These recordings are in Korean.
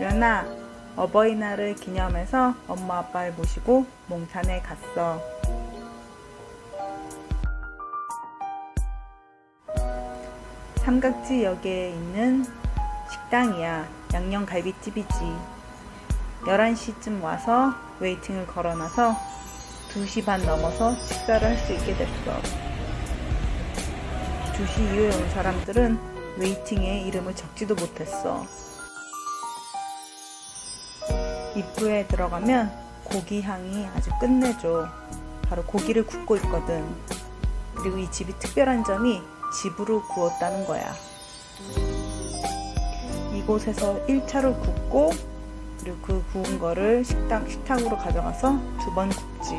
주연아, 어버이날을 기념해서 엄마 아빠를 모시고 몽탄에 갔어. 삼각지역에 있는 식당이야. 양념갈비집이지. 11시쯤 와서 웨이팅을 걸어놔서 2시 반 넘어서 식사를 할 수 있게 됐어. 2시 이후에 온 사람들은 waiting에 이름을 적지도 못했어. 입구에 들어가면 고기 향이 아주 끝내줘. 바로 고기를 굽고 있거든. 그리고 이 집이 특별한 점이 짚으로 구웠다는 거야. 이곳에서 1차로 굽고 그리고 그 구운 거를 식당, 식탁으로 가져가서 두 번 굽지.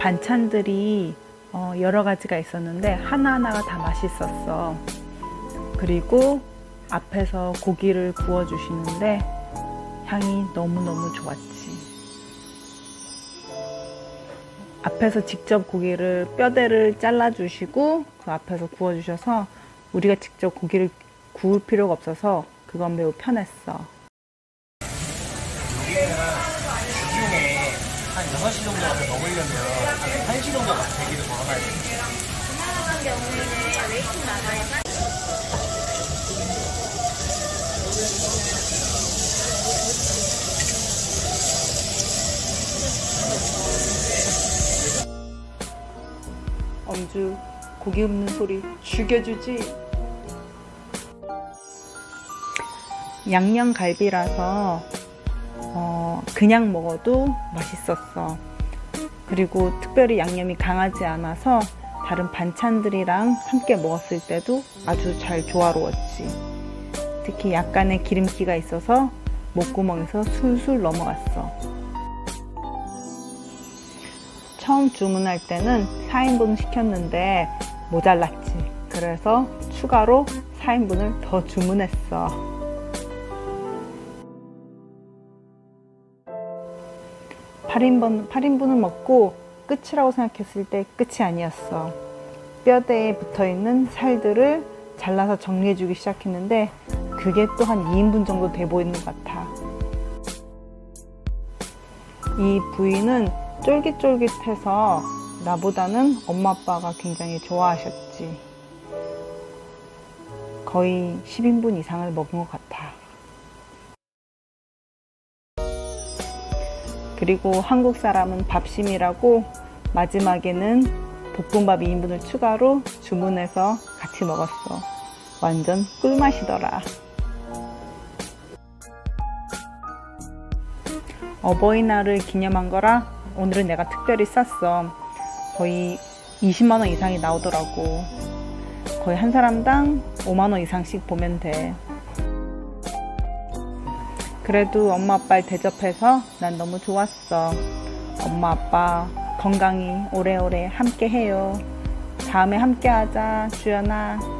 반찬들이 어, 여러 가지가 있었는데 하나하나가 다 맛있었어. 그리고 앞에서 고기를 구워 주시는데 향이 너무너무 좋았지. 앞에서 직접 고기를 뼈대를 잘라 주시고 그 앞에서 구워 주셔서 우리가 직접 고기를 구울 필요가 없어서 그건 매우 편했어. 한 6시 정도 가서 먹으려면 한 1시 정도 가서 대기를 걸어놔야 돼요. 엄주 고기 굽는 소리 죽여주지. 양념갈비라서 어, 그냥 먹어도 맛있었어. 그리고 특별히 양념이 강하지 않아서 다른 반찬들이랑 함께 먹었을 때도 아주 잘 조화로웠지. 특히 약간의 기름기가 있어서 목구멍에서 술술 넘어갔어. 처음 주문할 때는 4인분 시켰는데 모자랐지. 그래서 추가로 4인분을 더 주문했어. 8인분, 8인분을 먹고 끝이라고 생각했을 때 끝이 아니었어. 뼈대에 붙어 있는 살들을 잘라서 정리해주기 시작했는데 그게 또 한 2인분 정도 돼 보이는 것 같아. 이 부위는 쫄깃쫄깃해서 나보다는 엄마 아빠가 굉장히 좋아하셨지. 거의 10인분 이상을 먹은 것 같아. 그리고 한국 사람은 밥심이라고 마지막에는 볶음밥 2인분을 추가로 주문해서 같이 먹었어. 완전 꿀맛이더라. 어버이날을 기념한 거라 오늘은 내가 특별히 쌌어. 거의 20만원 이상이 나오더라고. 거의 한 사람당 5만원 이상씩 보면 돼. 그래도 엄마 아빠를 대접해서 난 너무 좋았어. 엄마 아빠 건강히 오래오래 함께 해요. 다음에 함께 하자, 주연아.